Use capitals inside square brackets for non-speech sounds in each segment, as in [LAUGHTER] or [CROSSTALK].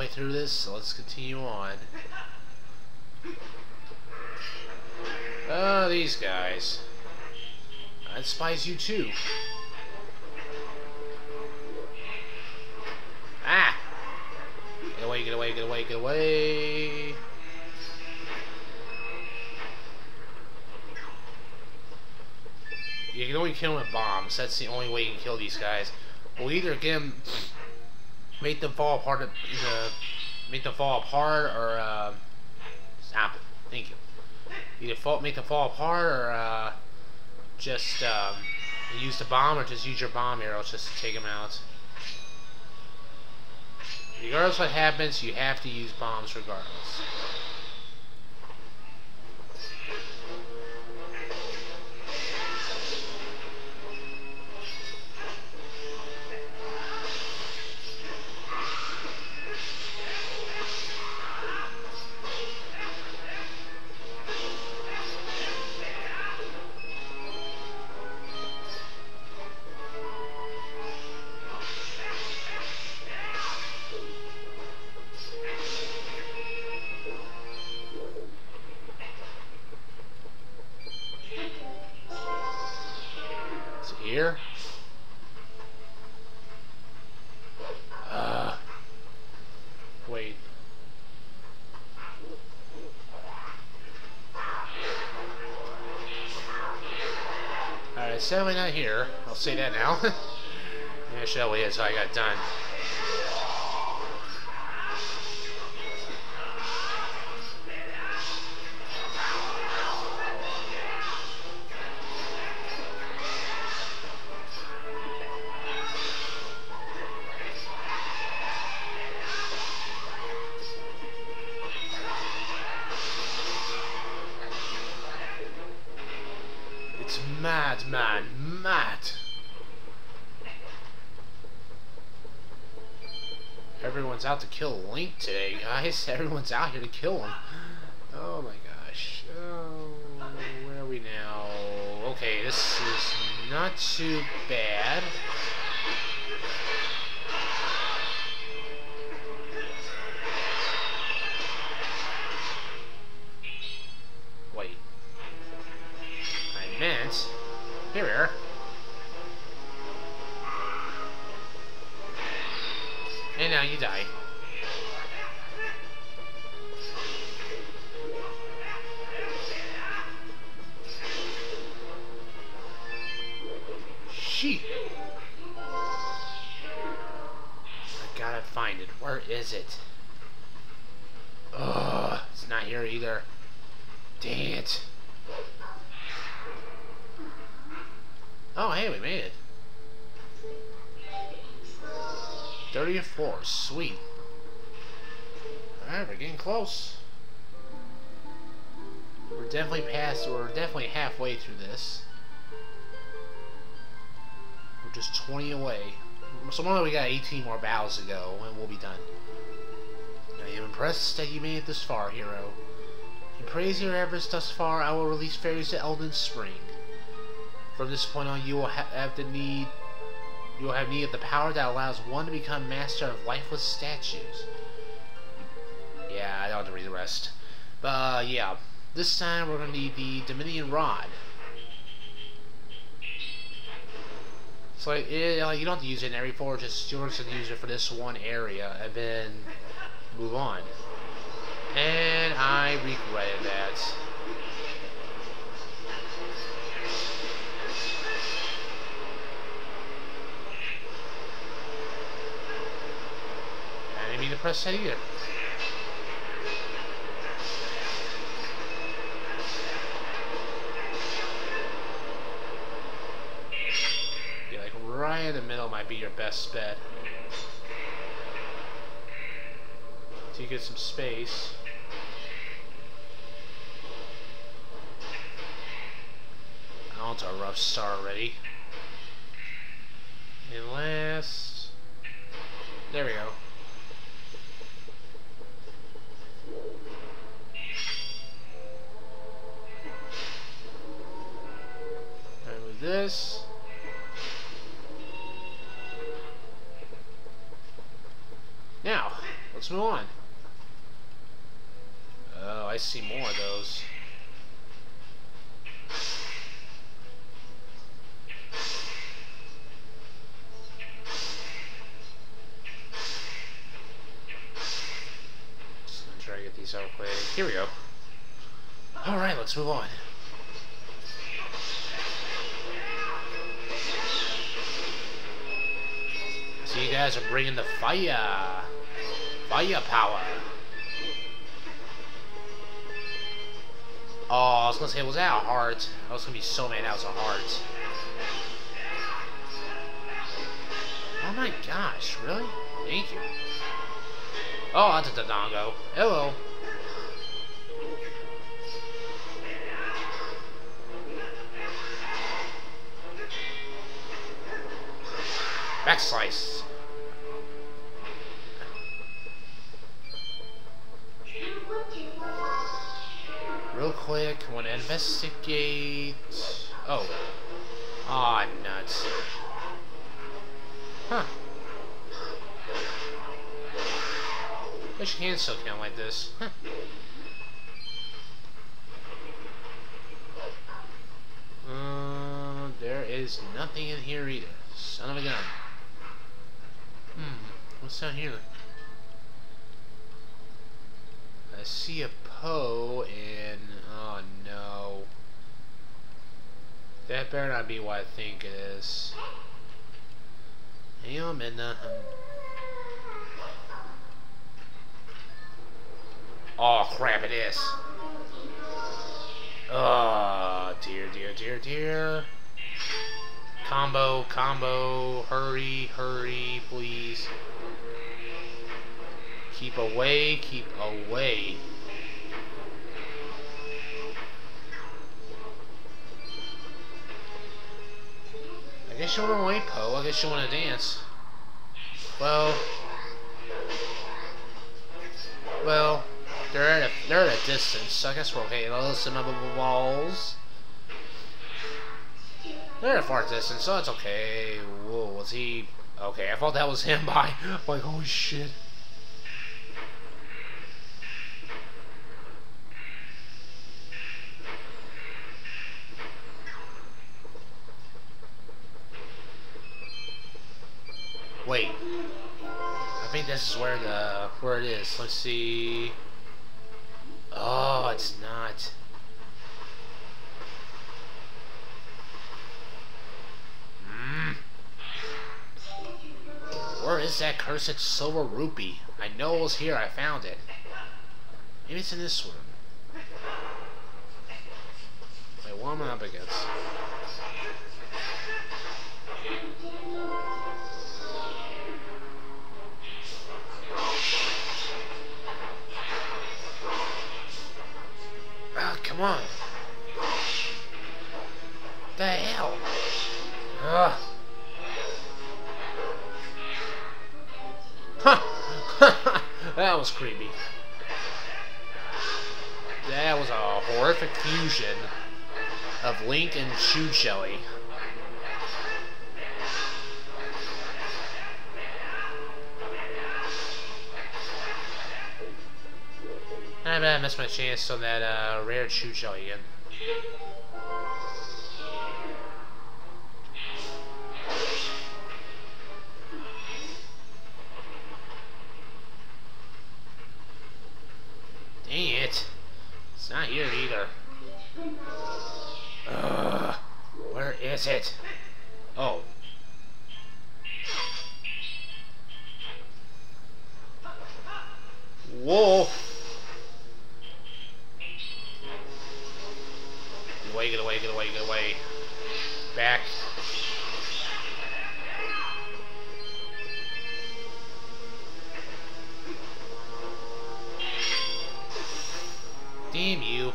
halfway through this, so let's continue on. Oh, these guys. I despise you too. Ah! Get away, get away, get away, get away! You can only kill them with bombs. That's the only way you can kill these guys. We'll either get them, make them fall apart, uh, make them fall apart, or uh, stop it. Thank you. Either fall, make them fall apart, or uh, just um, use the bomb, or just use your bomb arrows just to take them out. Regardless what happens, you have to use bombs regardless. Definitely not here. I'll say that now. [LAUGHS] yeah, Shelly is. how I got done. Mad, man, mad. Everyone's out to kill Link today, guys. [LAUGHS] Everyone's out here to kill him. Oh my gosh. Oh, where are we now? Okay, this is not too bad. And now you die. I gotta find it. Where is it? Ugh, it's not here either. Dang it. Oh, hey, we made it. 30th floor, sweet. Alright, we're getting close. We're definitely past, we're definitely halfway through this. We're just 20 away. So only we got 18 more battles to go, and we'll be done. I am impressed that you made it this far, hero. In praise your efforts thus far, I will release fairies to Eldin Spring. From this point on, you will ha have the need. You will have need of the power that allows one to become master of lifeless statues. Yeah, I don't have to read the rest. But uh, yeah, this time we're gonna need the Dominion Rod. So it, uh, you don't have to use it in every floor. Just you're just gonna use it for this one area, and then move on. And I regretted that. Press either. Yeah, like right in the middle might be your best bet. So you get some space. Oh, it's a rough start already. Here we go. Alright, let's move on. So you guys are bringing the fire. Fire power. Oh, I was gonna say, was that a heart? I was gonna be so mad that was a heart. Oh my gosh, really? Thank you. Oh, that's a Dodongo. Hello. Back slice. Real quick, want to investigate. Oh. Aw, oh, nuts. Huh. Wish you can still count like this. Huh. Uh, there is nothing in here either. Son of a gun. What's down here? I see a Poe and... Oh no. That better not be what I think it is. I'm in the... Oh crap, it is. Oh, dear, dear, dear, dear. Combo, combo, hurry, hurry, please. Keep away, keep away. I guess you want to wait, Poe. I guess you want to dance. Well... Well, they're at a, they're at a distance, so I guess we're okay. Listen, my balls. They're at a far distance, so it's okay. Whoa, was he... Okay, I thought that was him [LAUGHS] by... Like, holy shit. Wait. I think this is where the... Where it is. Let's see... Oh, it's not. Hmm. Where is that cursed silver rupee? I know it was here. I found it. Maybe it's in this room. Wait, what am I up against? On. The hell? Ugh. [LAUGHS] that was creepy. That was a horrific fusion of Link and Chewed Shelly. I missed my chance on that uh, rare Shelly again. Away, get away, get away, get away. Back. Damn you.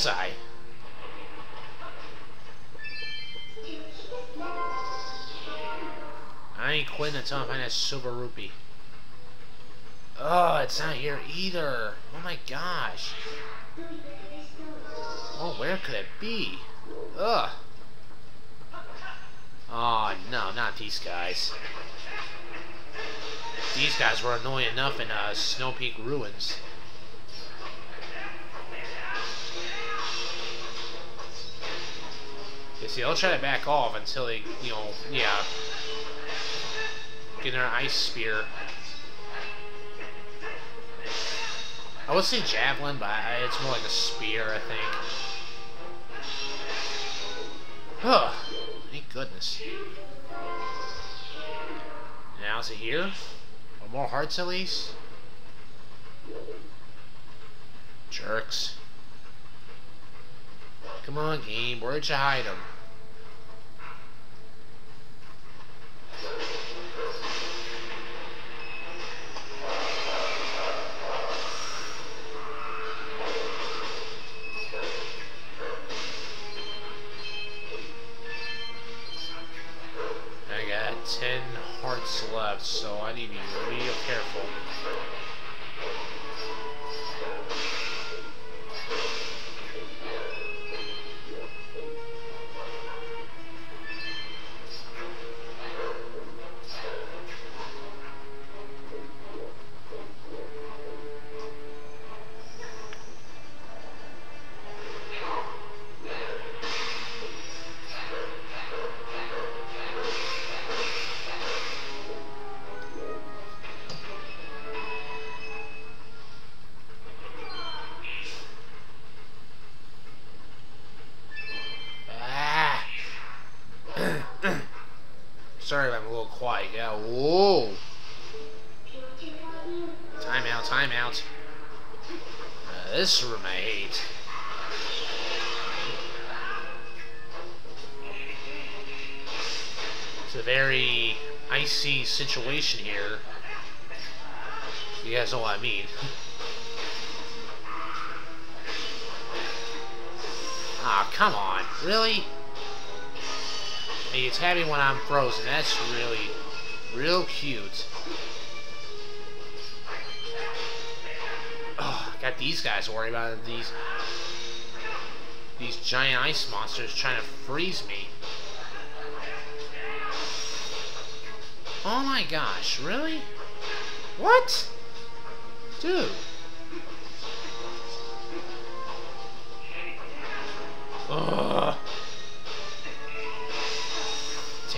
Bullseye. I ain't quitting until I find that silver rupee. Oh, it's not here either. Oh my gosh. Oh, where could it be? Ugh. Oh, no, not these guys. These guys were annoying enough in uh, Snow Peak Ruins. You see, they'll try to back off until they, you know, yeah, get their ice spear. I would say javelin, but it's more like a spear, I think. Huh. Thank goodness. Now is it here? Or more hearts at least? Jerks. Come on, game. Where'd you hide them? Left, so I need to be real careful. Sorry I'm a little quiet. Yeah, whoa. Timeout, timeout. Uh, this room I hate. It's a very icy situation here. You guys know what I mean. Ah, oh, come on. Really? It's happy when I'm frozen. That's really, real cute. Oh, got these guys worry about. These, these giant ice monsters trying to freeze me. Oh my gosh, really? What? Dude. Ugh.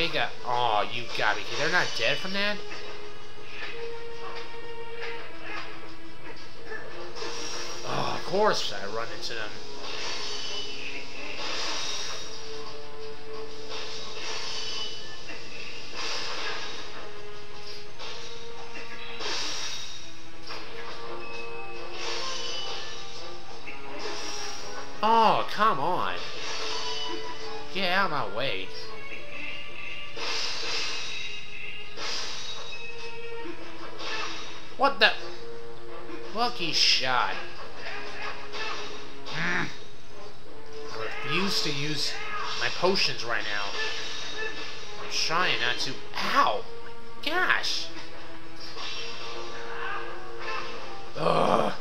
Take a... Oh, you got me. They're not dead from that? Oh, of course I run into them. Oh, come on. Get out of my way. What the? Lucky shot. Mm. I refuse to use my potions right now. I'm trying not to. Ow! Gosh! Ugh.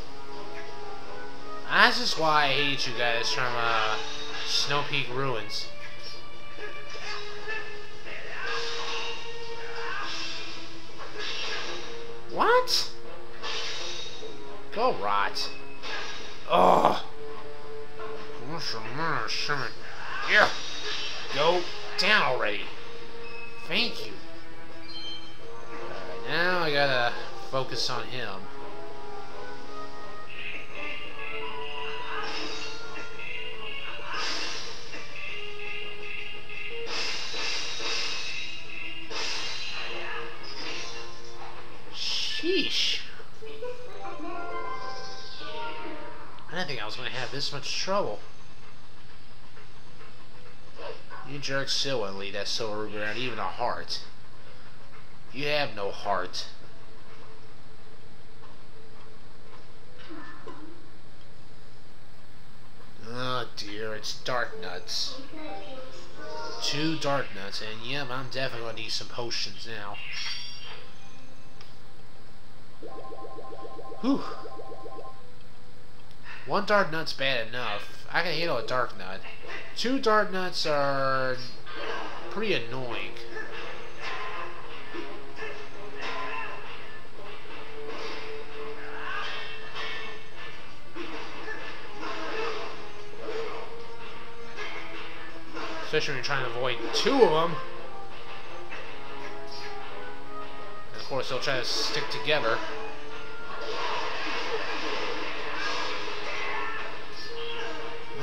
That's just why I hate you guys from uh, Snow Peak Ruins. What? Go rot. Ugh. Yeah. Go down already. Thank you. Alright, now I gotta focus on him. Didn't think I was going to have this much trouble. You wouldn't leave that silver around, even a heart. You have no heart. Oh dear, it's Darknuts. Two Darknuts, and yeah, I'm definitely gonna need some potions now. Whew. One Darknut's bad enough. I can handle a Darknut. Two Darknuts are pretty annoying. Especially when you're trying to avoid two of them. And of course, they'll try to stick together.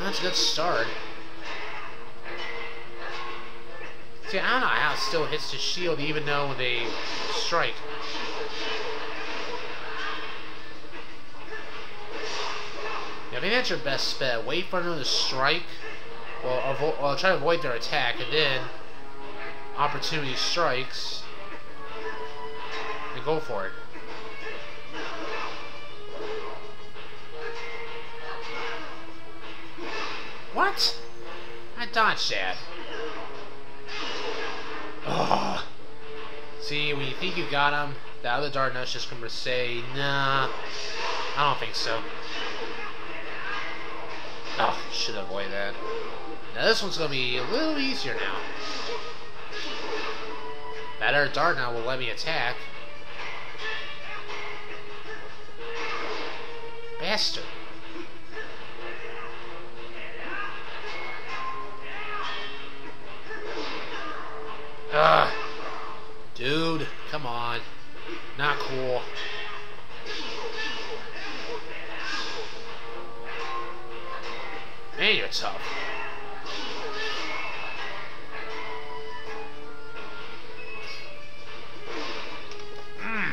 That's a good start. See, I don't know how it still hits the shield even though they strike. Yeah, I think that's your best bet. Wait for to strike well, well, try to avoid their attack, and then opportunity strikes, and go for it. What? I dodged that. Ugh. See, when you think you got him, the other Darkness just gonna say, nah, I don't think so. Oh, should avoid that. Now this one's to be a little easier now. Better dart now will let me attack. Bastard. Ugh. Dude, come on. Not cool. Man, you're tough. Mm.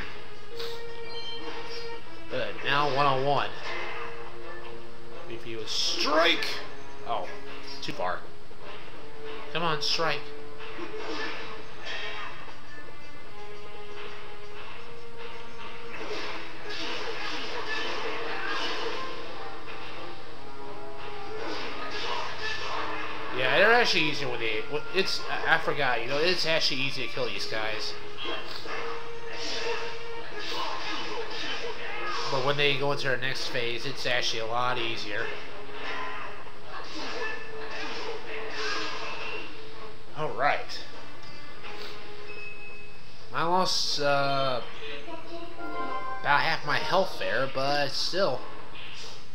Good. Now, one-on-one. If you strike! Oh, too far. Come on, strike. Actually easier with the. It's I forgot. You know, it's actually easy to kill these guys. But when they go into their next phase, it's actually a lot easier. Alright. I lost uh, about half my health there, but still.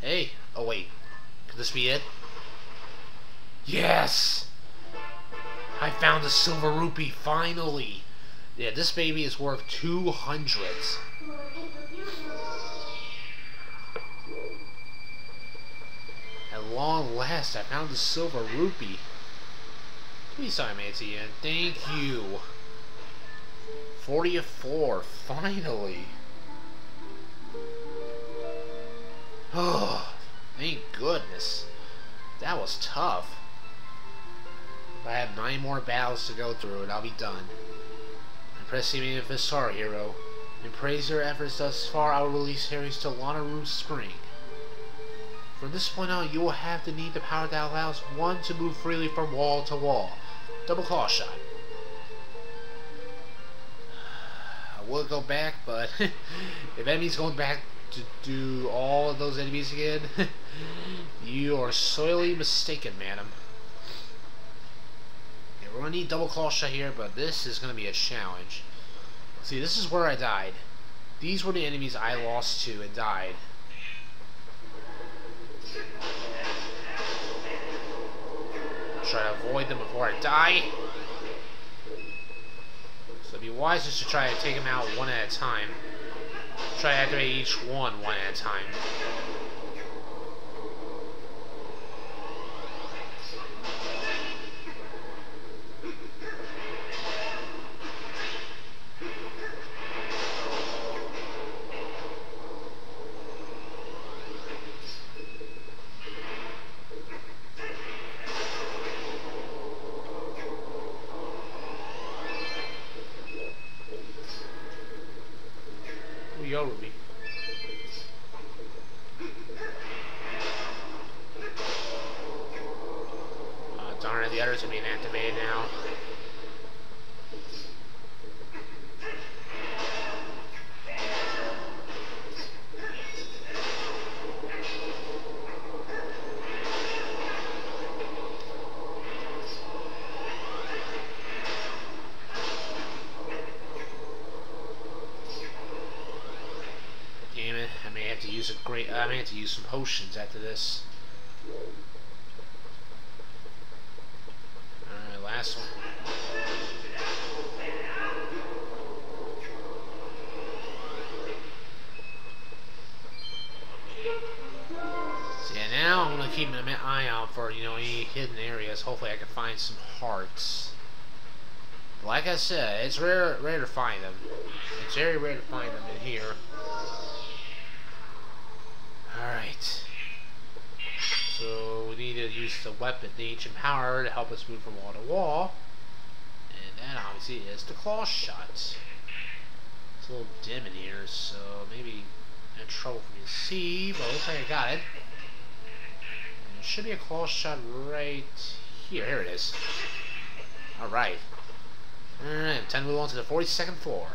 Hey, oh wait. Could this be it? Yes! I found a silver rupee, finally! Yeah, this baby is worth 200. long last, I found the silver rupee. Please sign me at end. Thank you. 44, Finally. Oh, [SIGHS] thank goodness. That was tough. I have nine more battles to go through and I'll be done. Impress me with this star, hero. In praise your efforts thus far, I will release Harry's to Lanayru Spring. From this point on, you will have to need the power that allows one to move freely from wall to wall. Double claw shot. I would go back, but [LAUGHS] if enemies going back to do all of those enemies again, [LAUGHS] you are sorely mistaken, madam. We're going to need double claw shot here, but this is going to be a challenge. See, this is where I died. These were the enemies I lost to and died. Try to avoid them before I die. So it'd be wise just to try to take them out one at a time. Try to activate each one one at a time. Now. Damn it, I may have to use a great I may have to use some potions after this. Now I'm gonna keep an eye out for, you know, any hidden areas. Hopefully I can find some hearts. Like I said, it's rare rare to find them. It's very rare to find them in here. Alright. So we need to use the weapon, the ancient power, to help us move from wall to wall. And that obviously is the claw shot. It's a little dim in here, so maybe in trouble for me to see, but looks like I got it. Should be a claw shot right here. Here it is. Alright. Alright, time to move on to the 42nd floor.